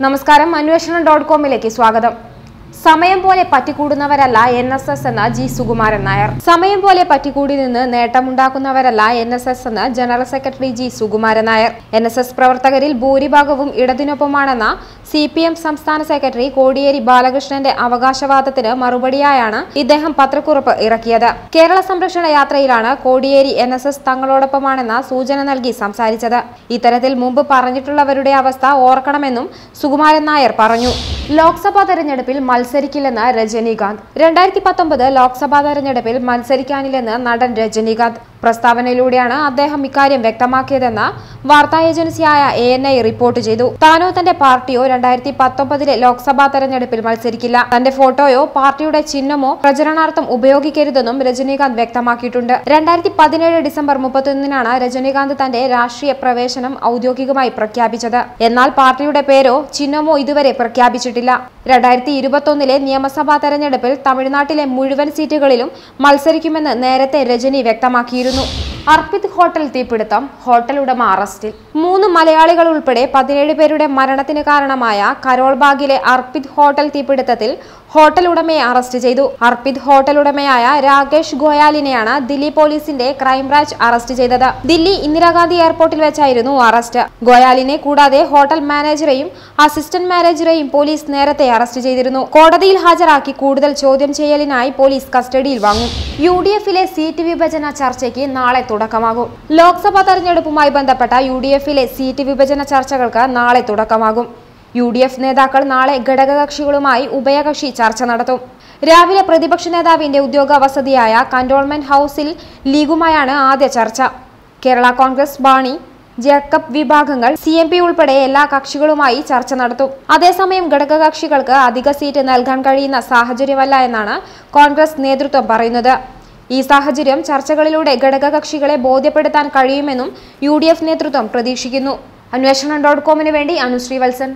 നമസ്കാരം. അന്വേഷണം ഡോട്ട് കോമിലേക്ക് സ്വാഗതം. സമയം പോലെ പറ്റിക്കൂടുന്നവരല്ല എൻ എസ് എസ് എന്ന ജി സുകുമാരൻ നായർ. സമയം പോലെ പറ്റിക്കൂടി നിന്ന് നേട്ടമുണ്ടാക്കുന്നവരല്ല എൻ എസ് എസ് എന്ന് general secretary G Sukumaran Nair. N S S പ്രവർത്തകരിൽ ഭൂരിഭാഗവും ഇടതിനൊപ്പമാണെന്ന സി പി എം സംസ്ഥാന സെക്രട്ടറി കോടിയേരി ബാലകൃഷ്ണന്റെ അവകാശവാദത്തിന് മറുപടിയായാണ് ഇദ്ദേഹം പത്രക്കുറിപ്പ് ഇറക്കിയത്. Kerala Samrakshana Yatra Kodiyeri N S S തങ്ങളോടൊപ്പമാണെന്ന സൂചന നൽകി സംസാരിച്ചത്. ഇത്തരത്തിൽ മുമ്പ് പറഞ്ഞിട്ടുള്ളവരുടെ അവസ്ഥ ഓർക്കണമെന്നും സുകുമാരൻ നായർ പറഞ്ഞു. ലോക്സഭാ തെരഞ്ഞെടുപ്പിൽ മത്സരിക്കില്ലെന്ന് രജനീകാന്ത്. രണ്ടായിരത്തി പത്തൊമ്പത് ലോക്സഭാ തെരഞ്ഞെടുപ്പിൽ മത്സരിക്കാനില്ലെന്ന് നടൻ രജനീകാന്ത്. പ്രസ്താവനയിലൂടെയാണ് അദ്ദേഹം ഇക്കാര്യം വ്യക്തമാക്കിയതെന്ന് വാർത്താ ഏജൻസിയായ എ എൻ ഐ റിപ്പോർട്ട് ചെയ്തു. താനോ തന്റെ പാർട്ടിയോ രണ്ടായിരത്തി പത്തൊമ്പതിലെ ലോക്സഭാ തെരഞ്ഞെടുപ്പിൽ മത്സരിക്കില്ല. തന്റെ ഫോട്ടോയോ പാർട്ടിയുടെ ചിഹ്നമോ പ്രചരണാർത്ഥം ഉപയോഗിക്കരുതെന്നും രജനീകാന്ത് വ്യക്തമാക്കിയിട്ടുണ്ട്. രണ്ടായിരത്തി പതിനേഴ് ഡിസംബർ മുപ്പത്തിയൊന്നിനാണ് രജനീകാന്ത് തന്റെ രാഷ്ട്രീയ പ്രവേശനം ഔദ്യോഗികമായി പ്രഖ്യാപിച്ചത്. എന്നാൽ പാർട്ടിയുടെ പേരോ ചിഹ്നമോ ഇതുവരെ പ്രഖ്യാപിച്ചിട്ടില്ല. രണ്ടായിരത്തി ഇരുപത്തൊന്നിലെ നിയമസഭാ തെരഞ്ഞെടുപ്പിൽ തമിഴ്നാട്ടിലെ മുഴുവൻ സീറ്റുകളിലും മത്സരിക്കുമെന്ന് നേരത്തെ രജനി വ്യക്തമാക്കിയിരുന്നു. no. അർപ്പിത് ഹോട്ടൽ തീപിടുത്തം ഹോട്ടൽ ഉടമ അറസ്റ്റിൽ. മൂന്ന് മലയാളികൾ ഉൾപ്പെടെ പതിനേഴ് പേരുടെ മരണത്തിന് കാരണമായ കരോൾബാഗിലെ അർപ്പിത് ഹോട്ടൽ തീപിടുത്തത്തിൽ ഹോട്ടൽ ഉടമയെ അറസ്റ്റ് ചെയ്തു. അർപ്പിത് ഹോട്ടൽ ഉടമയായ രാകേഷ് ഗോയാലിനെയാണ് ദില്ലി പോലീസിന്റെ ക്രൈംബ്രാഞ്ച് അറസ്റ്റ് ചെയ്തത്. ദില്ലി ഇന്ദിരാഗാന്ധി എയർപോർട്ടിൽ വെച്ചായിരുന്നു അറസ്റ്റ്. ഗോയാലിനെ കൂടാതെ ഹോട്ടൽ മാനേജറെയും അസിസ്റ്റന്റ് മാനേജറെയും പോലീസ് നേരത്തെ അറസ്റ്റ് ചെയ്തിരുന്നു. കോടതിയിൽ ഹാജരാക്കി കൂടുതൽ ചോദ്യം ചെയ്യലിനായി പോലീസ് കസ്റ്റഡിയിൽ വാങ്ങും. യു സീറ്റ് വിഭജന ചർച്ചയ്ക്ക് നാളെ തുടക്കമാകും. ലോക്സഭാ തെരഞ്ഞെടുപ്പുമായി ബന്ധപ്പെട്ട യു ഡി എഫിലെ സീറ്റ് വിഭജന ചർച്ചകൾക്ക് നാളെ തുടക്കമാകും. യു ഡി എഫ് നേതാക്കൾ നാളെ ഘടകകക്ഷികളുമായി ഉഭയകക്ഷി ചർച്ച നടത്തും. രാവിലെ പ്രതിപക്ഷ നേതാവിന്റെ ഉദ്യോഗ വസതിയായ കന്റോൺമെന്റ് ഹൌസിൽ ലീഗുമായാണ് ആദ്യ ചർച്ച. കേരള കോൺഗ്രസ് ബാണി ജേക്കബ് വിഭാഗങ്ങൾ സി എം പി ഉൾപ്പെടെ എല്ലാ കക്ഷികളുമായി ചർച്ച നടത്തും. അതേസമയം ഘടകകക്ഷികൾക്ക് അധിക സീറ്റ് നൽകാൻ കഴിയുന്ന സാഹചര്യമല്ല എന്നാണ് കോൺഗ്രസ് നേതൃത്വം പറയുന്നത്. ഈ സാഹചര്യം ചർച്ചകളിലൂടെ ഘടകകക്ഷികളെ ബോധ്യപ്പെടുത്താൻ കഴിയുമെന്നും യു ഡി എഫ് നേതൃത്വം പ്രതീക്ഷിക്കുന്നു അന്വേഷണം ഡോട്ട് കോമിന് വേണ്ടി Anusree Valsan.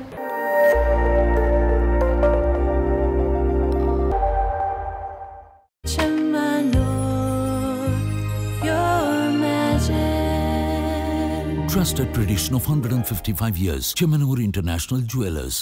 Trusted tradition of 155 years. Chemanur International Jewelers.